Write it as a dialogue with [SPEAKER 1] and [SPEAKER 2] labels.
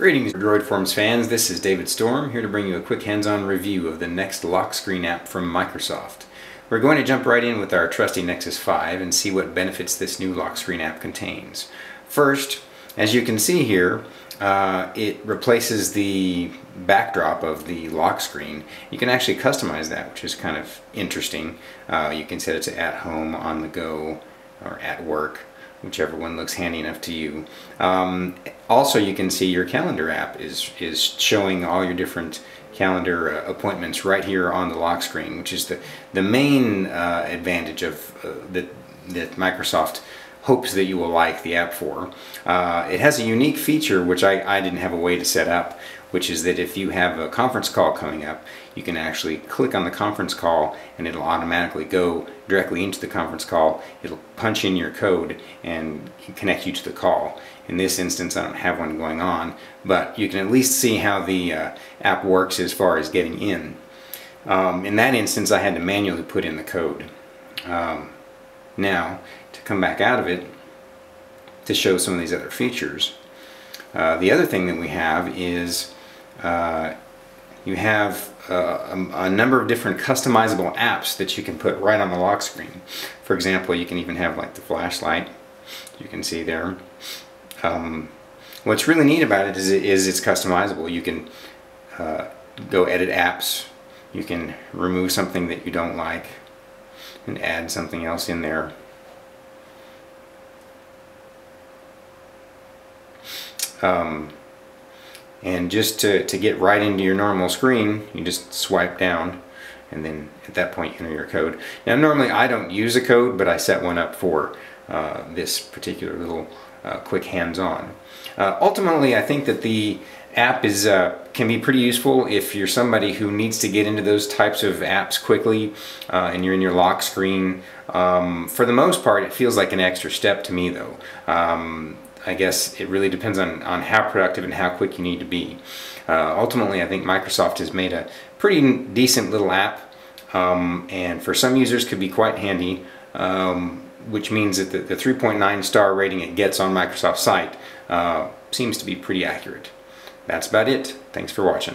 [SPEAKER 1] Greetings Droid Forums fans, this is David Storm here to bring you a quick hands-on review of the next lock screen app from Microsoft. We're going to jump right in with our trusty Nexus 5 and see what benefits this new lock screen app contains. First, as you can see here, uh, it replaces the backdrop of the lock screen. You can actually customize that, which is kind of interesting. Uh, you can set it to at home, on the go, or at work whichever one looks handy enough to you. Um, also, you can see your calendar app is, is showing all your different calendar uh, appointments right here on the lock screen, which is the, the main uh, advantage of uh, that, that Microsoft hopes that you will like the app for. Uh, it has a unique feature which I, I didn't have a way to set up, which is that if you have a conference call coming up, you can actually click on the conference call and it'll automatically go directly into the conference call. It'll punch in your code and connect you to the call. In this instance, I don't have one going on, but you can at least see how the uh, app works as far as getting in. Um, in that instance, I had to manually put in the code. Um, now, to come back out of it, to show some of these other features, uh, the other thing that we have is uh, you have uh, a, a, number of different customizable apps that you can put right on the lock screen. For example, you can even have like the flashlight you can see there. Um, what's really neat about it is, is it's customizable. You can uh, go edit apps, you can remove something that you don't like and add something else in there. Um, and just to, to get right into your normal screen you just swipe down and then at that point enter your code. Now normally I don't use a code but I set one up for uh, this particular little uh, quick hands-on. Uh, ultimately I think that the app is uh, can be pretty useful if you're somebody who needs to get into those types of apps quickly uh, and you're in your lock screen. Um, for the most part it feels like an extra step to me though. Um, I guess it really depends on, on how productive and how quick you need to be. Uh, ultimately, I think Microsoft has made a pretty decent little app, um, and for some users could be quite handy, um, which means that the, the 3.9 star rating it gets on Microsoft's site uh, seems to be pretty accurate. That's about it. Thanks for watching.